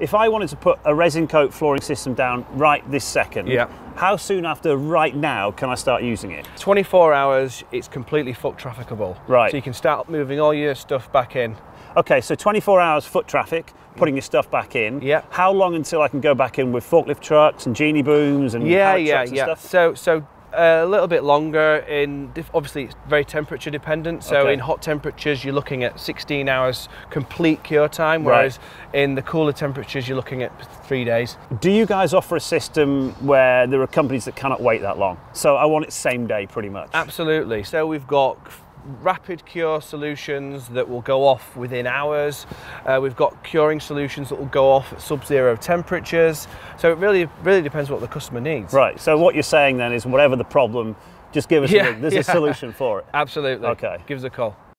if I wanted to put a Resincoat flooring system down right this second, Yeah. how soon after right now can I start using it? 24 hours, it's completely foot trafficable. Right. So you can start moving all your stuff back in. Okay, so 24 hours foot traffic, putting your stuff back in. Yeah. How long until I can go back in with forklift trucks and genie booms and Yeah, yeah, trucks and yeah. stuff? So, so a little bit longer. In obviously, it's very temperature dependent. So, Okay. in hot temperatures, you're looking at 16 hours complete cure time, Right. whereas in the cooler temperatures, you're looking at three days. Do you guys offer a system where there are companies that cannot wait that long? So I want it same day pretty much. Absolutely. So we've got rapid cure solutions that will go off within hours. Uh, we've got curing solutions that will go off at sub-zero temperatures. So it really, really depends what the customer needs. Right, so what you're saying then is whatever the problem, just give us Yeah, a, there's yeah. a solution for it. Absolutely. Okay. Give us a call.